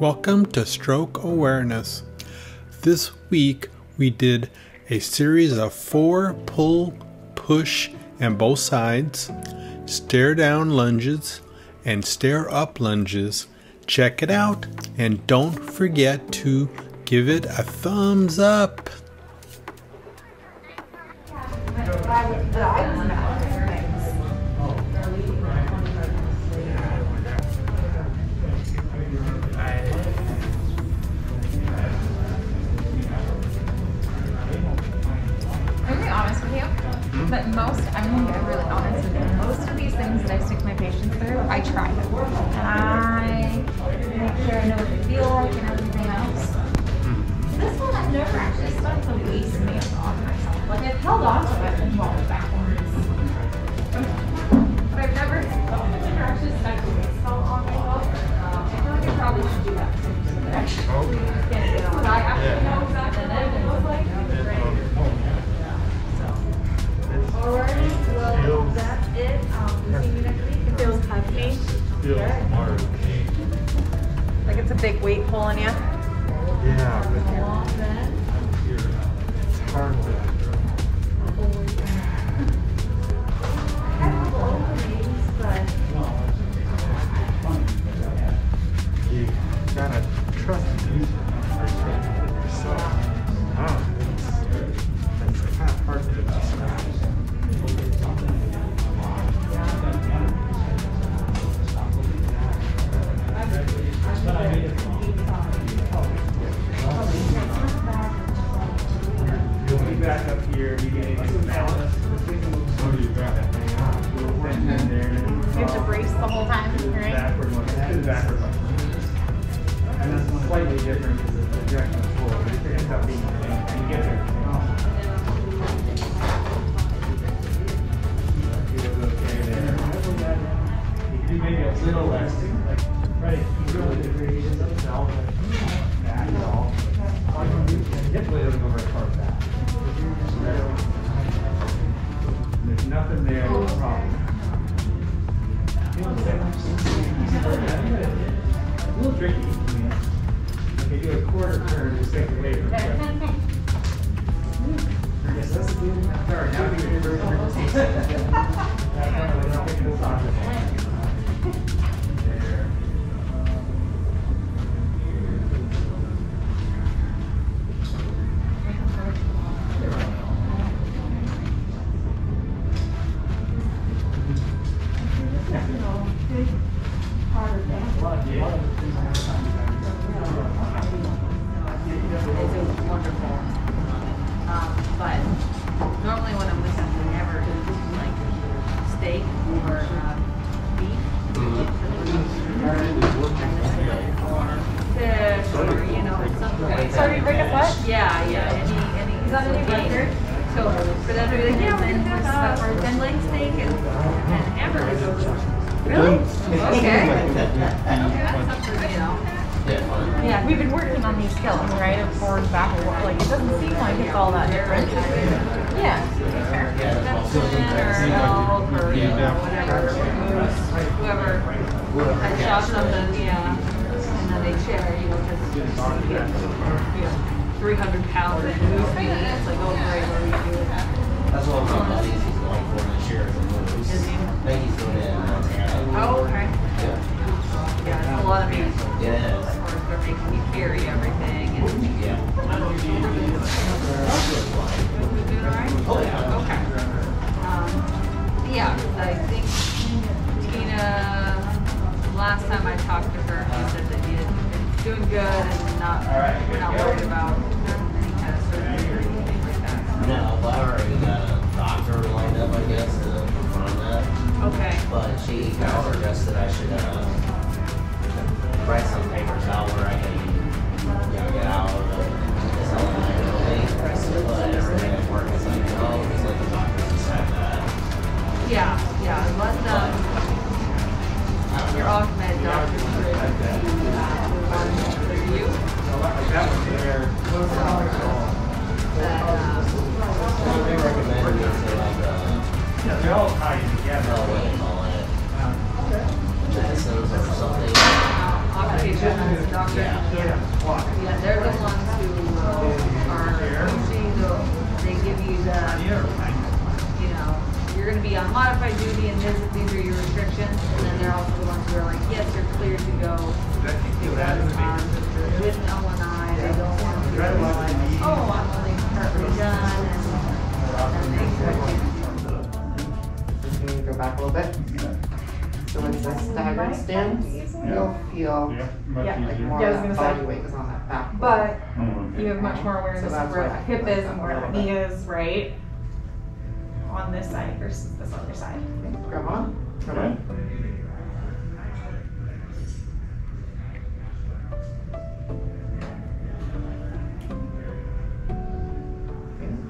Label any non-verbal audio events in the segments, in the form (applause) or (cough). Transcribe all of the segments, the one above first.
Welcome to Stroke Awareness. This week we did a series of four pull, push, and both sides, stair down lunges, and stair up lunges. Check it out and don't forget to give it a thumbs up. Things that I stick my patients through, I try. And I make sure I know what they feel like and everything else. This one I've never actually stuck the amount on myself. Like I've held on to it and walked backwards. But I've never, I've never actually stuck the least amount on myself. I feel like I probably should do that. Can't big weight pulling you. Yeah, back up here, you get into balance. So you gotta hang on. And there, you have to brace the whole time, right? backward one, backward one. And that's slightly different because the direction of the floor, but it ends up being the same, and you get there. Feels oh. okay there. You can do maybe a little less, do a quarter turn, just take from it. Yes, that's a good. Sorry, now we can reverse (laughs) So for them to be like, yeah, we're going to Ben steak and, and hamburgers. Really? Okay. yeah, we've been working on these skills, right? Of forward, backward. Like, it doesn't seem like it's all that different. Yeah. Or Elf or you know, whatever, whoever. I shot something, yeah. And then they share, you know, because, yeah. yeah. 300 pounds of loose meat. It's like, oh, great, what are we doing? That's what my buddy's he's going for this year is he? I think he's doing in Oh, okay. Yeah. Yeah, that's a lot of meat. Yeah. But she kind of I should, modified duty and this, these are your restrictions, and then they're also the ones who are like, yes, you're cleared to go. Did I feel that in the Um, With no one eye, they don't want to be like, oh, I'm only partly done, and, and they Can you go back a little bit? So it's a staggered stance, you'll feel Yeah, like easier. more Yeah, of that gonna body say. weight is on that back. But Oh, you have much more awareness So of that's where why the hip is and where the that. knee is, right? On this side versus this other side. Grab on, Okay. on.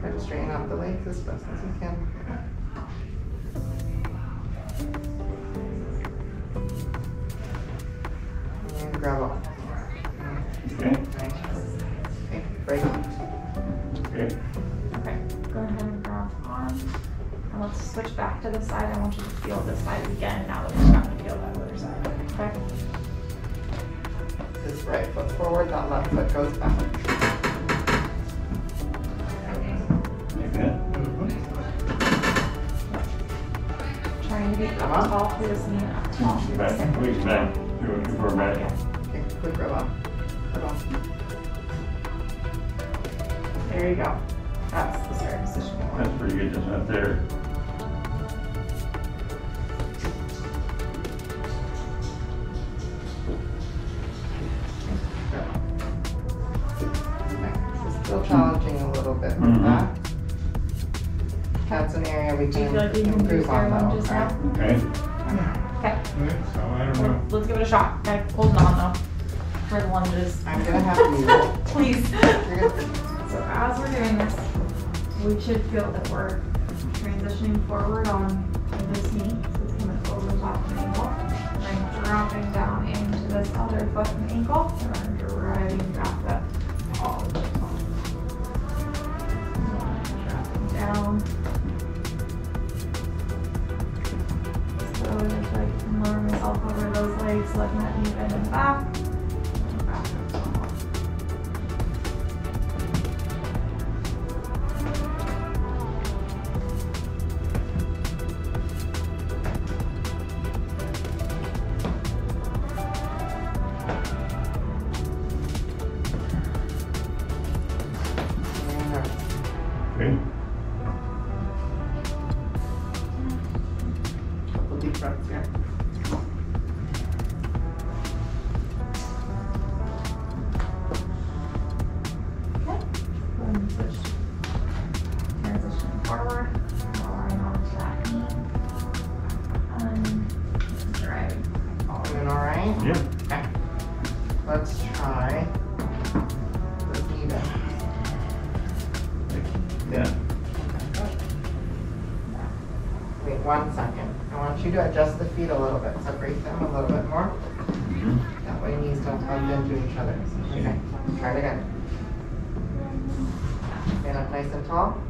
Try to straighten out the legs as best as you can. And grab on. Switch back to the side. I want you to feel this side again now that we've gotten to feel that other side. Okay? This right foot forward, that left foot goes back. Like that? Trying to be up Come tall through this knee and up tall through this hip. Back, back. Do it, do it back. Okay, quick grab on. Grab on. There you go. That's the starting position. That's pretty good, just up there. You feel like you can do improve fair on though. lunges now? Okay. Okay, So I don't know. let's give it a shot. Okay, holding on though. For the lunges. I'm gonna have to. (laughs) Please. you're So as we're doing this, we should feel that we're transitioning forward on this knee. So it's coming over the top of the ankle. And then dropping down into this other foot and ankle. And then driving back that knee bend and back. That way knees don't bump into each other. Okay, try it again. Stand up nice and tall.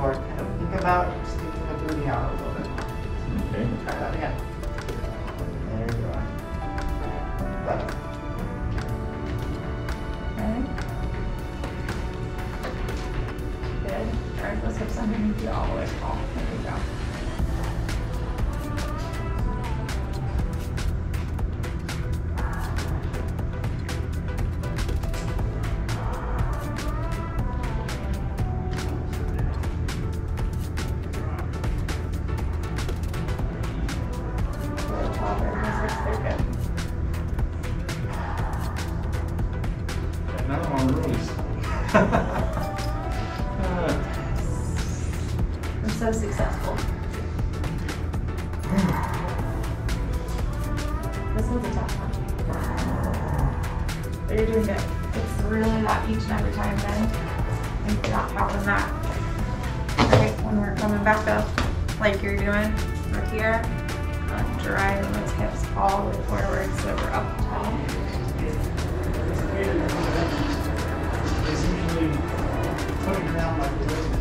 Or kind of think about sticking the booty out a little bit. Okay. Try that again. so successful. this one's a tough one. But you're doing good. It's really that each and every time then. And not having that. Okay, when we're coming back up, like you're doing right here, uh, driving the hips all the way forward so we're up tall. It's usually putting like this.